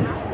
Yeah.